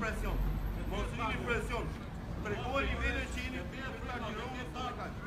presion. Mos jini presion. Prekoni vetë që jini për ta qironi fakat.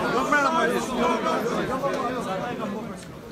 Look, madam,